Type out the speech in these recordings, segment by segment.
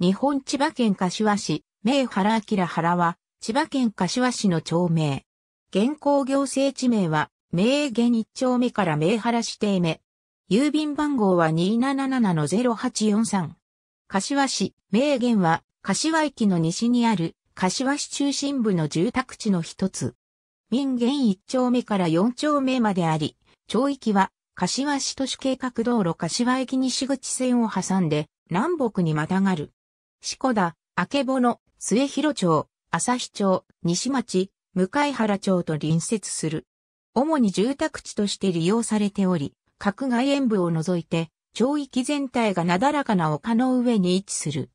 日本千葉県柏市、名原明原は、千葉県柏市の町名。現行行政地名は、名現一丁目から名原指定目。郵便番号は277-0843。柏市、名現は、柏駅の西にある、柏市中心部の住宅地の一つ。民現一丁目から四丁目まであり、町域は、柏市都市計画道路柏駅西口線を挟んで、南北にまたがる。四股田、明保末広町、旭町、西町、向原町と隣接する。主に住宅地として利用されており、各外縁部を除いて、町域全体がなだらかな丘の上に位置する。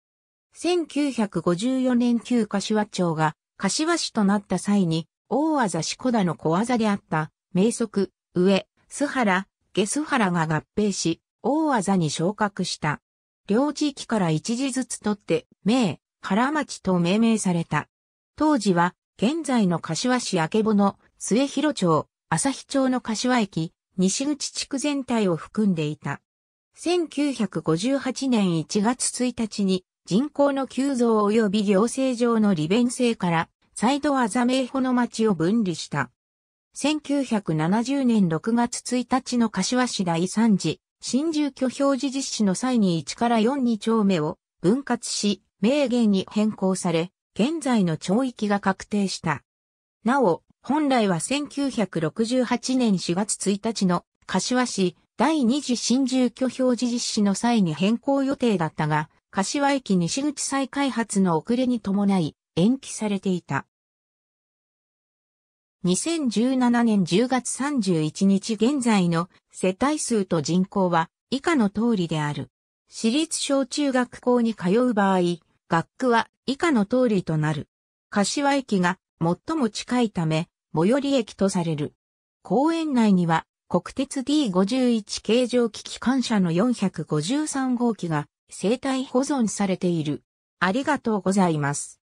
1954年旧柏町が柏市となった際に、大技四股田の小技であった、名則、上、須原、下須原が合併し、大技に昇格した。両地域から一時ずつ取って、名、原町と命名された。当時は、現在の柏市明保の末広町、旭町の柏駅、西口地区全体を含んでいた。1958年1月1日に人口の急増及び行政上の利便性から再度あざ名保の町を分離した。1970年6月1日の柏市第3次新住居表示実施の際に1から4に丁目を分割し、名言に変更され、現在の町域が確定した。なお、本来は1968年4月1日の柏市第2次新住居表示実施の際に変更予定だったが、柏駅西口再開発の遅れに伴い延期されていた。2017年10月31日現在の世帯数と人口は以下の通りである。私立小中学校に通う場合、学区は以下の通りとなる。柏駅が最も近いため、最寄り駅とされる。公園内には国鉄 D51 形状機機関車の453号機が生態保存されている。ありがとうございます。